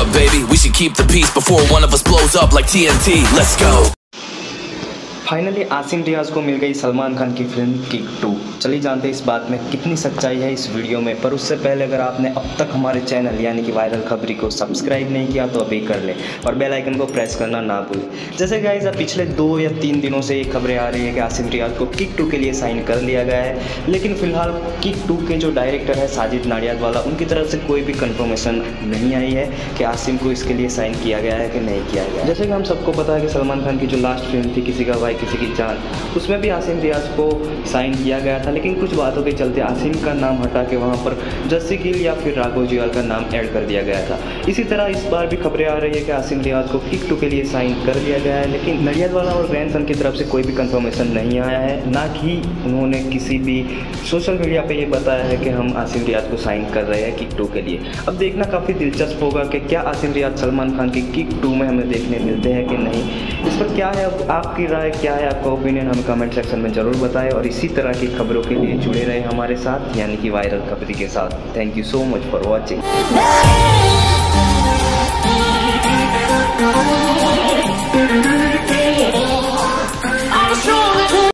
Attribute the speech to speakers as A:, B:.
A: up, baby. We should keep the peace before one of us blows up like TNT. Let's go.
B: Finally Asim Riyaz को मिल गई सलमान खान की film kick to चलिए जानते हैं इस बात में कितनी सच्चाई है इस वीडियो में, पर उससे पहले अगर आपने अब तक हमारे चैनल यानी कि वायरल खबरी को सब्सक्राइब नहीं किया तो अभी कर लें और बेल आइकन को प्रेस करना ना भूलें। जैसे गाइज़ अब पिछले दो या तीन दिनों से ये खबरें आ रही है कि आसिम रियाज को किक टू के लिए साइन कर लिया गया है। लेकिन फ़िलहाल किक टू के जो डायरेक्टर है साजिद नाडियाद वाला उनकी तरफ़ से कोई भी कंफर्मेशन नहीं आई है कि आसिम को इसके लिए साइन किया गया है कि नहीं किया गया जैसे कि हम सबको पता है कि सलमान खान की जो लास्ट फ़िल्म थी, किसी का भाई किसी की जान। उसमें भी आसिम रियाज को साइन किया गया था, लेकिन कुछ बातों के चलते आसिम का नाम हटा के वहाँ पर जस्सी गिल या फिर राघव जियाल का नाम ऐड कर दिया गया था। इसी तरह इस बार भी खबरें आ रही है कि आसिम रियाज को किक टू के लिए साइन कर लिया गया है, लेकिन नडियाद वाला और ग्रैंड की तरफ़ से कोई भी कंफर्मेशन नहीं आया है, ना कि उन्होंने किसी भी सोशल मीडिया पर यह बताया है कि हम आसिम रियाज को साइन कर रहे हैं किक टू के लिए। अब देखना काफ़ी दिलचस्प होगा कि क्या आसिम रियाज सलमान खान की किक टू में हमें देखने मिलते हैं कि नहीं। पर क्या है, आपकी राय क्या है, आपका ओपिनियन हमें कमेंट सेक्शन में ज़रूर बताएँ और इसी तरह की खबरों के लिए जुड़े रहे हमारे साथ, यानी कि वायरल खबरी के साथ। Thank you so much for watching